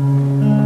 Mm-hmm.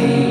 Contemplando